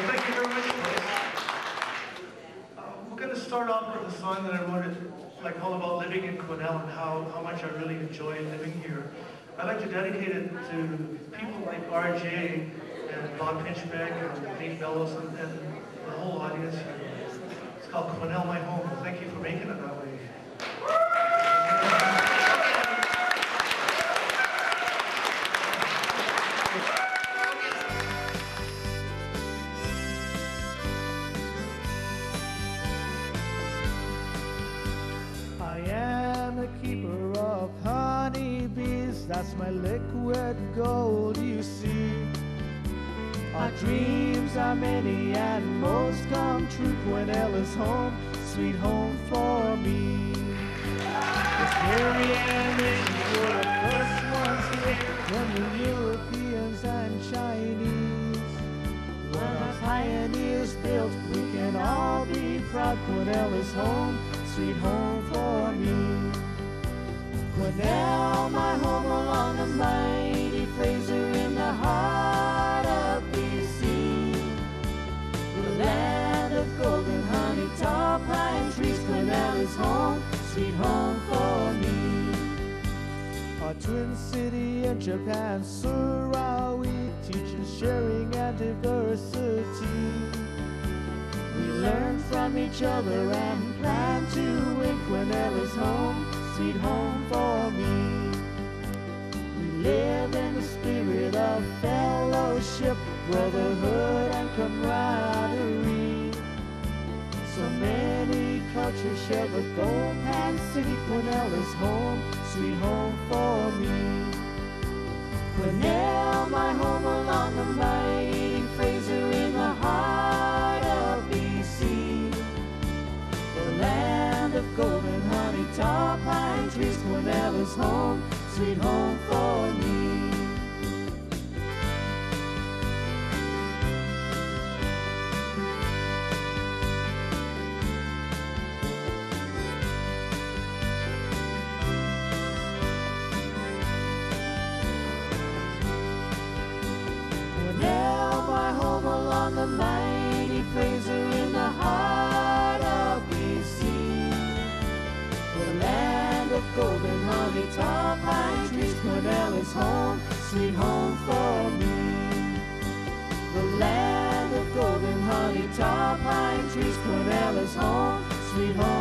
Well, thank you very much. Uh, we're going to start off with a song that I wrote, like all about living in Quesnel and how, how much I really enjoy living here. I'd like to dedicate it to people like RJ and Bob Pinchbeck and Nate Bellows and, and the whole audience. It's called Quesnel My Home. Thank you for making it my liquid gold, you see. Our dreams are many and most come true. Quesnel is home, sweet home for me. The Syrians were the first ones here, then the Europeans and Chinese. When our pioneers built, we can all be proud. Quesnel is home, sweet home for me. Sweet home for me. Our twin city in Japan, Shiraoi, teaches sharing and diversity. We learn from each other and plan to win. Quesnel is home, sweet home for me. We live in the spirit of fellowship, brotherhood the gold pan city. Quesnel is home, sweet home for me. Quesnel, my home along the mighty Fraser in the heart of BC. The land of golden honey, tall pine trees. Quesnel is home, sweet home for along the mighty Fraser in the heart of BC. The land of golden honey, tall pine trees. Quesnel is home, sweet home for me. The land of golden honey, tall pine trees. Quesnel is home, sweet home,